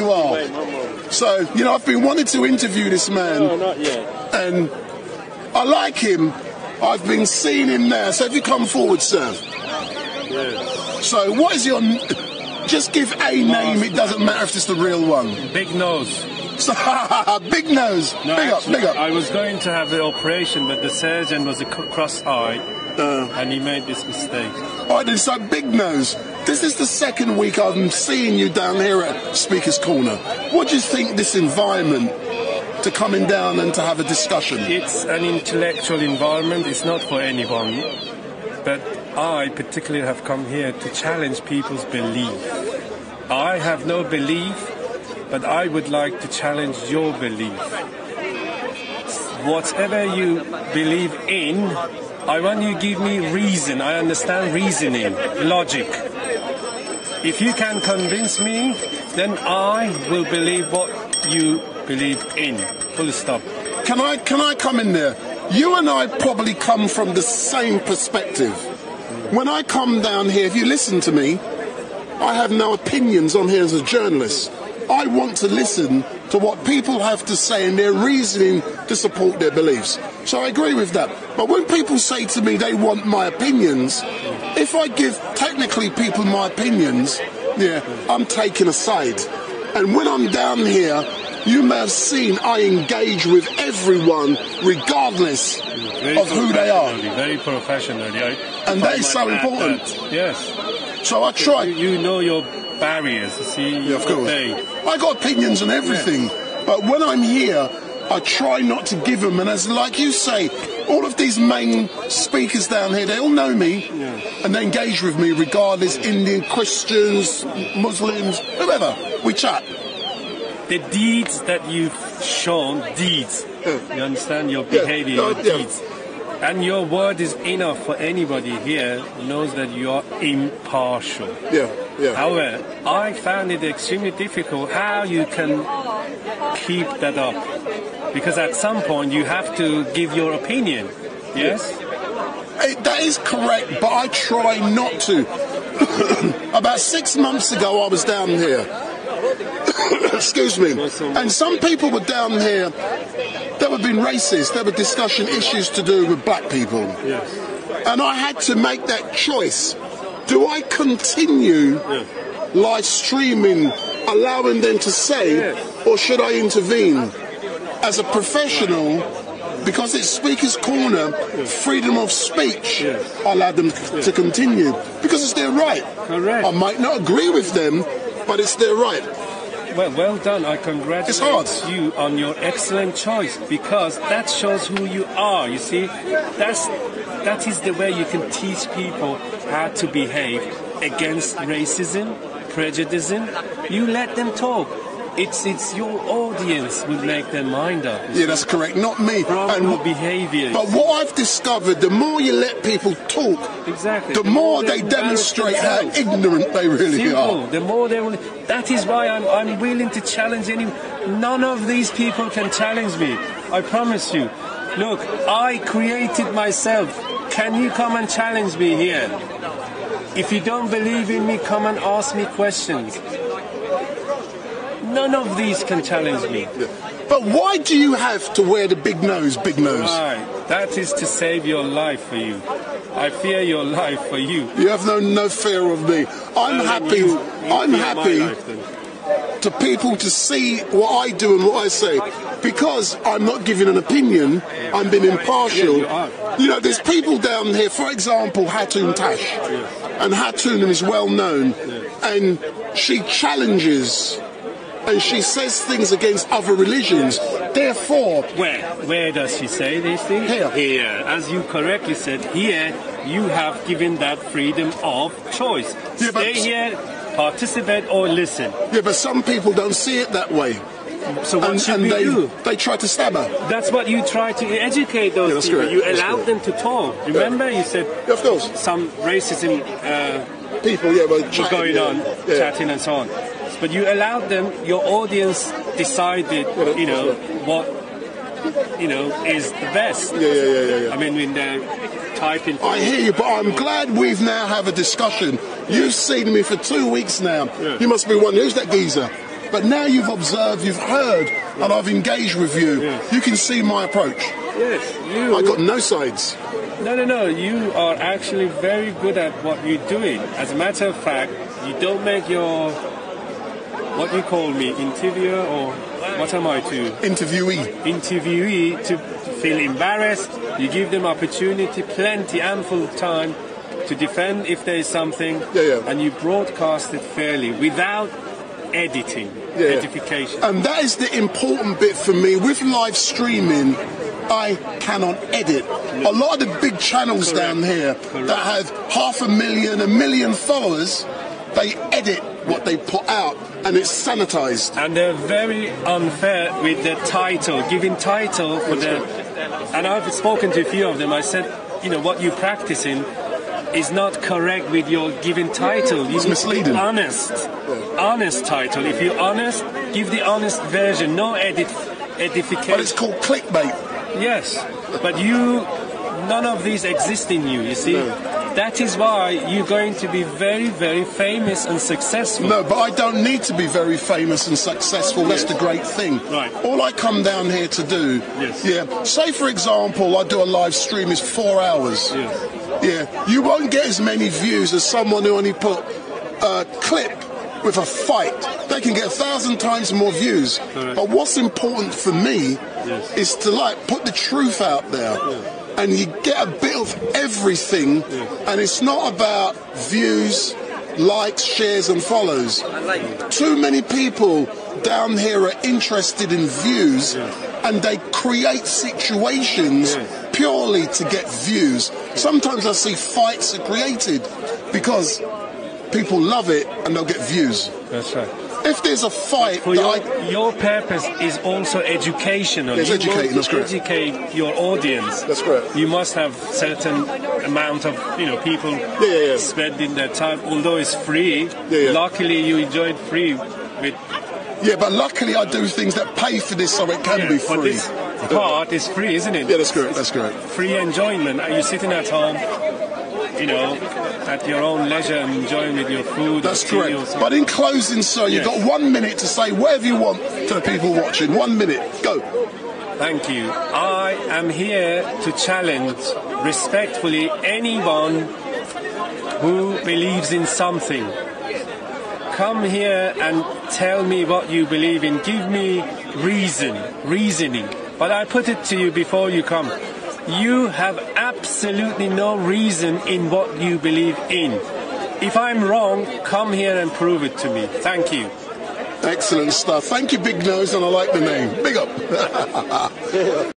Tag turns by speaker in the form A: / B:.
A: you are.
B: Wait, one more.
A: So, you know, I've been wanting to interview this man.
B: No, not yet.
A: and I like him. I've been seeing him now. So if you come forward, sir.
B: Yes.
A: So what is your? Just give a name. It doesn't matter if it's the real one.
C: Big nose.
A: So, big nose.
C: No,
A: big
C: actually,
A: up, big up.
C: I was going to have the operation, but the surgeon was a c- cross-eyed,
A: Uh,
C: and he made this mistake.
A: all right, then, so big nose. This is the second week I'm seeing you down here at Speaker's Corner. What do you think this environment to coming down and to have a discussion?
C: It's an intellectual environment. It's not for anyone. But I particularly have come here to challenge people's belief. I have no belief, but I would like to challenge your belief. Whatever you believe in, I want you to give me reason. I understand reasoning, logic. If you can convince me, then I will believe what you believe in. Full stop.
A: Can I can I come in there? You and I probably come from the same perspective. When I come down here, if you listen to me, I have no opinions on here as a journalist. I want to listen to what people have to say and their reasoning to support their beliefs. So I agree with that. But when people say to me they want my opinions, if I give technically people my opinions, yeah, I'm taking a side. And when I'm down here, you may have seen I engage with everyone regardless
C: Very
A: of who they are.
C: Very professionally. I,
A: And that is so important.
C: that. Yes.
A: So I try.
C: You, you know your barriers. See,
A: Yeah, of course.
C: They,
A: I got opinions on everything, but when I'm here, I try not to give them. And as like you say, all of these main speakers down here, they all know me, and they engage with me regardless. Indian, Christians, Muslims, whoever. We chat.
C: the deeds that you've shown, deeds. You understand your behavior,
A: no,
C: your
A: yeah.
C: deeds. And your word is enough for anybody here knows that you are impartial.
A: Yeah, yeah.
C: However, I found it extremely difficult how you can keep that up. Because at some point you have to give your opinion. Yes?
A: Eh, that is correct, but I try not to. About six months ago, I was down here. Excuse me. And some people were down here that were being racist. There were discussing issues to do with black people.
C: Yes.
A: And I had to make that choice. Do I continue live streaming, allowing them to say, or should I intervene? As a professional, because it's Speaker's Corner, freedom of speech, I allow them to continue because it's their right.
C: Correct.
A: I might not agree with them, but it's their right.
C: Well, well done. I congratulate you on your excellent choice because that shows who you are. You see, that's that is the way you can teach people how to behave against racism, prejudice. You let them talk. It's it's your audience will make their mind up.
A: Yeah, that's correct, not me.
C: From
A: And-
C: your behavior.
A: but what I've discovered, the more you let people talk,
C: Exactly.
A: the more they
C: embarrass
A: demonstrate how ignorant they really
C: Simple.
A: are.
C: The more they will. That is why I'm, I'm willing to challenge any. None of these people can challenge me. I promise you. Look, I created myself. Can you come and challenge me here? If you don't believe in me, come and ask me questions. None of these can challenge me.
A: But why do you have to wear the big nose, big nose?
C: Right. That is to save your life for you. I fear your life for you.
A: You have no no fear of me. I'm
C: then
A: happy.
C: you- you
A: I'm happy
C: life
A: to people to see what I do and what I say because I'm not giving an opinion. I'm being impartial.
C: Yeah, you.
A: You know, there's people down here. For example, Hatun Tash, and Hatun is well known, and she challenges. And she says things against other religions. Therefore,
C: Where? Where does she say these things?
A: Here.
C: Here. As you correctly said, here you have given that freedom of choice.
A: Yeah,
C: Stay here, participate, or listen.
A: yeah, but some people don't see it that way,
C: So what
A: and,
C: should
A: and
C: we
A: they
C: do?
A: they try to stab her.
C: That's what you try to educate those
A: Yeah,
C: people.
A: correct.
C: You allow them to talk. Remember, you said
A: Yeah, of course,
C: some racism uh,
A: people, yeah, were
C: were
A: chatting,
C: going
A: yeah.
C: on,
A: Yeah.
C: chatting and so on. But you allowed them. Your audience decided, you know, what you know is the best.
A: Yeah, yeah, yeah, yeah, yeah.
C: I mean, when they're typing.
A: I hear you, but I'm glad we've now have a discussion. You've seen me for two weeks now.
C: Yeah.
A: You must be wondering who's that geezer. But now you've observed, you've heard, and I've engaged with you.
C: Yes.
A: You can see my approach.
C: Yes, you.
A: I got no sides.
C: No, no, no. You are actually very good at what you're doing. As a matter of fact, you don't make your what do you call me interviewer or what am I to
A: Interviewee.
C: interviewee to feel embarrassed. You give them opportunity, plenty, ample time to defend if there is something,
A: Yeah, yeah.
C: and you broadcast it fairly without editing,
A: Yeah.
C: edification.
A: And that is the important bit for me. With live streaming, I cannot edit. A lot of the big channels
C: Correct.
A: down here that have half a million, a million followers, they edit what they put out and it's sanitized.
C: and they're very unfair with the title, giving title for the. And I've spoken to a few of them. I said, you know, what you're practicing is not correct with your given title. You
A: It's misleading.
C: Honest, honest title. If you're honest, give the honest version. No edit,
A: But it's called clickbait.
C: Yes, but you, none of these exist in you. You see, that is why you're going to be very, very famous and successful.
A: No, but I don't need to be very famous and successful. That's the great thing.
C: Right.
A: All I come down here to do,
C: Yes.
A: yeah. Say for example, I do a live stream is four hours.
C: Yes.
A: Yeah. You won't get as many views as someone who only put a clip with a fight. They can get a thousand times more views.
C: Correct.
A: But what's important for me
C: Yes.
A: is to like put the truth out there. And you get a bit of everything, and it's not about views, likes, shares, and follows. Too many people down here are interested in views and they create situations purely to get views. Sometimes I see fights are created because people love it and they'll get views.
C: That's right.
A: If there's a fight
C: For your,
A: I,
C: your purpose is also educational. You
A: educating, that's correct.
C: educate your audience.
A: That's correct.
C: You must have certain amount of you know people
A: yeah, yeah.
C: spending their time. Although it's free,
A: yeah.
C: luckily you enjoy it free. With
A: yeah, but luckily I do things that pay for this so it can
C: yeah,
A: be free.
C: this part is free, isn't it?
A: Yeah, that's correct. That's correct.
C: Free enjoyment. Are you sitting at home? You know, at your own leisure and enjoying with your food.
A: That's
C: or tea or
A: correct. But in closing, sir, you've
C: Yes.
A: got one minute to say whatever you want to the people watching. One minute. Go.
C: Thank you. I am here to challenge respectfully anyone who believes in something. Come here and tell me what you believe in. Give me reason, reasoning. But I put it to you before you come. You have absolutely no reason in what you believe in. If I'm wrong, come here and prove it to me. Thank you.
A: Excellent stuff. Thank you, Big Nose, and I like the name. Big up.